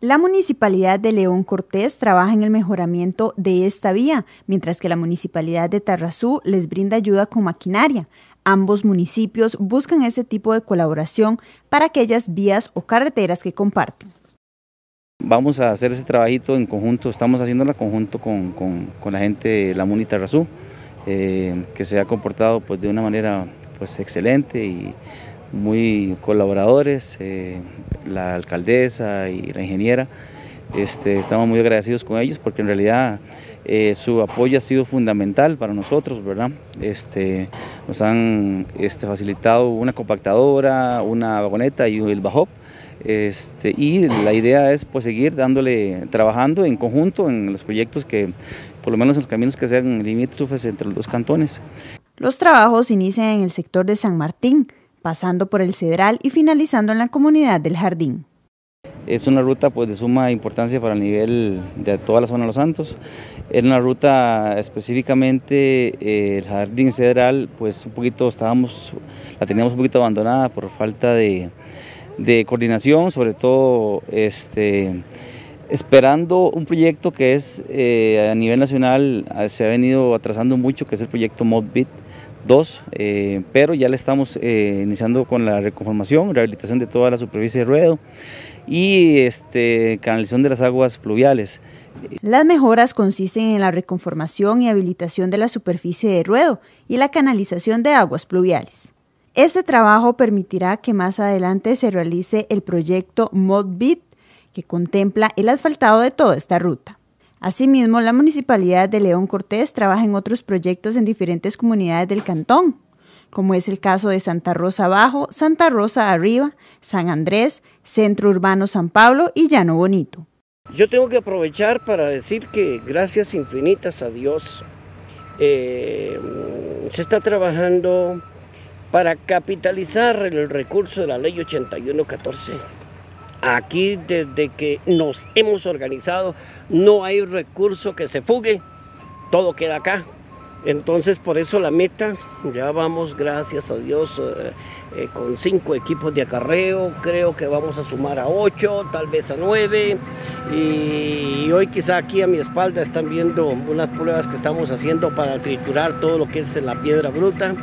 La Municipalidad de León Cortés trabaja en el mejoramiento de esta vía, mientras que la Municipalidad de Tarrazú les brinda ayuda con maquinaria. Ambos municipios buscan este tipo de colaboración para aquellas vías o carreteras que comparten. Vamos a hacer ese trabajito en conjunto, estamos haciéndolo conjunto con, la gente de la Muni Tarrazú, eh, que se ha comportado pues, de una manera pues, excelente y muy colaboradores, eh, la alcaldesa y la ingeniera. Este, estamos muy agradecidos con ellos porque en realidad eh, su apoyo ha sido fundamental para nosotros, ¿verdad? Este, nos han este, facilitado una compactadora, una vagoneta y el bajop. Este, y la idea es pues, seguir dándole, trabajando en conjunto en los proyectos que, por lo menos en los caminos que sean limítrofes entre los dos cantones. Los trabajos inician en el sector de San Martín, pasando por el Cedral y finalizando en la comunidad del Jardín. Es una ruta pues, de suma importancia para el nivel de toda la zona de Los Santos. Es una ruta específicamente, eh, el Jardín Cedral, pues un poquito estábamos, la teníamos un poquito abandonada por falta de, coordinación, sobre todo este, esperando un proyecto que es eh, a nivel nacional, se ha venido atrasando mucho, que es el proyecto ModBit, dos, eh, pero ya le estamos eh, iniciando con la reconformación, rehabilitación de toda la superficie de ruedo y este, canalización de las aguas pluviales. Las mejoras consisten en la reconformación y habilitación de la superficie de ruedo y la canalización de aguas pluviales. Este trabajo permitirá que más adelante se realice el proyecto ModBit, que contempla el asfaltado de toda esta ruta. Asimismo, la Municipalidad de León Cortés trabaja en otros proyectos en diferentes comunidades del cantón, como es el caso de Santa Rosa Abajo, Santa Rosa Arriba, San Andrés, Centro Urbano San Pablo y Llano Bonito. Yo tengo que aprovechar para decir que gracias infinitas a Dios eh, se está trabajando para capitalizar el recurso de la ley 8114 Aquí desde que nos hemos organizado no hay recurso que se fugue, todo queda acá. Entonces por eso la meta, ya vamos gracias a Dios eh, eh, con cinco equipos de acarreo, creo que vamos a sumar a ocho, tal vez a nueve. Y, hoy quizá aquí a mi espalda están viendo unas pruebas que estamos haciendo para triturar todo lo que es la piedra bruta.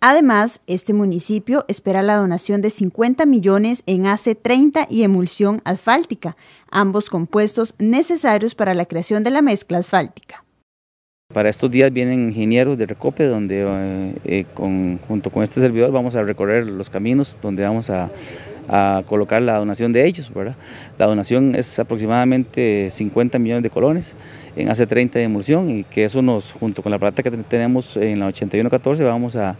Además, este municipio espera la donación de 50 millones en AC30 y emulsión asfáltica, ambos compuestos necesarios para la creación de la mezcla asfáltica. Para estos días vienen ingenieros de Recope, donde eh, eh, junto con este servidor vamos a recorrer los caminos donde vamos a, a colocar la donación de ellos. ¿verdad? La donación es aproximadamente 50 millones de colones en hace 30 de emulsión y que eso nos, junto con la plata que tenemos en la 8114, vamos a,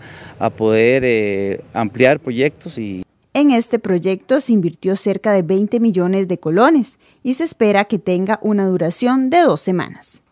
poder eh, ampliar proyectos y en este proyecto se invirtió cerca de 20 millones de colones y se espera que tenga una duración de dos semanas.